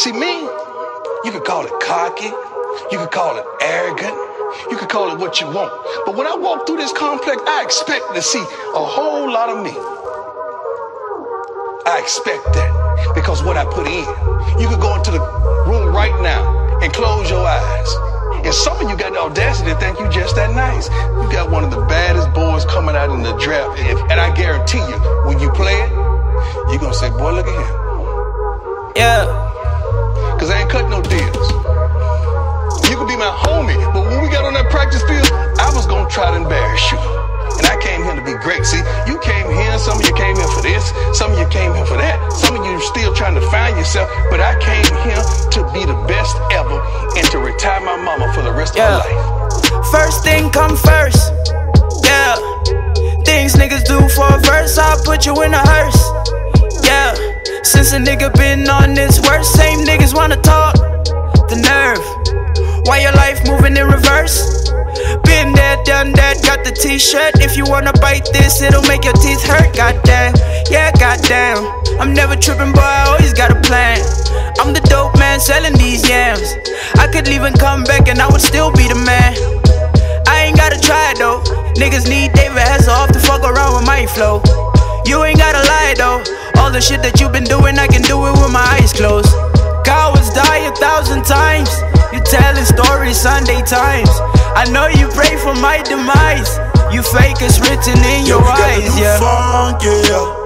See, me, you could call it cocky, you could call it arrogant, you could call it what you want. But when I walk through this complex, I expect to see a whole lot of me. I expect that because what I put in. You could go into the room right now and close your eyes. And some of you got the audacity to think you just that nice. You got one of the baddest boys coming out in the draft. And I guarantee you, when you play it, you're gonna say, boy, look at him. Yeah. Yourself, but I came here to be the best ever and to retire my mama for the rest Yeah. of her life. First thing come first. Yeah. Things niggas do for a verse, I'll put you in a hearse. Yeah. Since a nigga been on this work, same niggas wanna talk. The nerve. Why your life moving in reverse? Done that, got the t-shirt. If you wanna bite this, it'll make your teeth hurt. Goddamn, yeah, goddamn. I'm never tripping, boy, I always got a plan. I'm the dope man selling these yams. I could leave and come back and I would still be the man. I ain't gotta try though. Niggas need David Hasselhoff to fuck around with my flow. You ain't gotta lie though. All the shit that you been doing, I can do it with my eyes closed. Telling stories Sunday times. I know you pray for my demise. You fake it's written in Yo, your we got the eyes, new yeah. funk, yeah.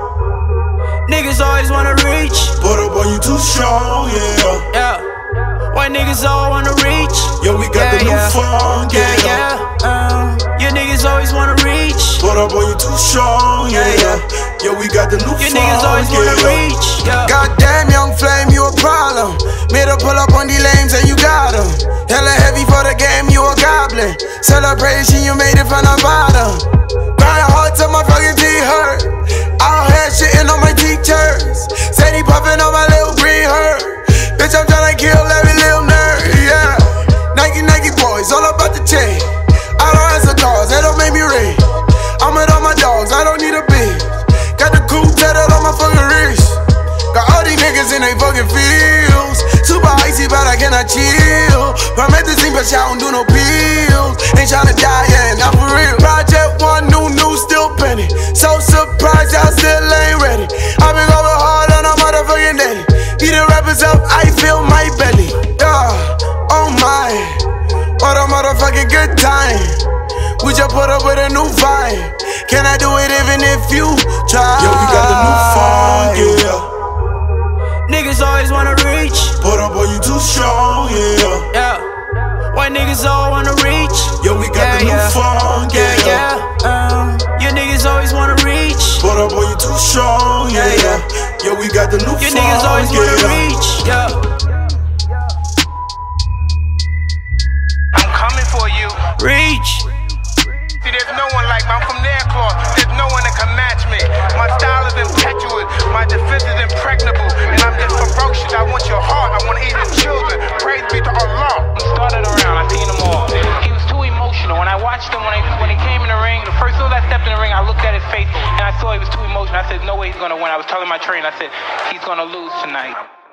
Niggas always wanna reach, Put up on you too strong, yeah. yeah. Why niggas all wanna reach? Yo, we got the new funk, yeah, yeah. yeah. Um, you niggas always wanna reach. Put up on you too strong, yeah, Yeah, yeah. Yo, we got the new You funk, niggas always wanna yeah. reach. Yeah. Goddamn, young flame, you a problem. Made her pull up on the lanes goblin. Celebration, you made it from the bottom. Grind hard till my fucking teeth hurt. Out here shitting on my teachers. Said he puffin' on my little green hurt. Bitch, I'm tryna kill every little nerd, yeah. Nike, Nike boys, all about the chain. I don't answer calls, they don't make me ring. I'm with all my dogs, I don't need a bitch. Got the coupe tatted on my fucking wrist. Got all these niggas in they fucking fields. Super icy, but I cannot chill. Promethazine, but y'all don't do no pills. Ain't tryna die, yeah, not for real. Project one, new, new, still penny. So surprised y'all still ain't ready. i been going hard on a motherfucking daddy. Eating rappers up, I feel my belly. Yeah, oh my. What a motherfucking good time. We just put up with a new vibe. Can I do it even if you try? Yo, we got the new funk, yeah. Strong, yeah, Yeah, yeah. Yo, we got the new You funk, niggas always wanna yeah. reach. Yeah. I'm coming for you. Reach. See, there's no one like me. I'm from their cloth. There's no one that can match me. My style is impetuous. My win. I was telling my trainer, I said, he's gonna lose tonight.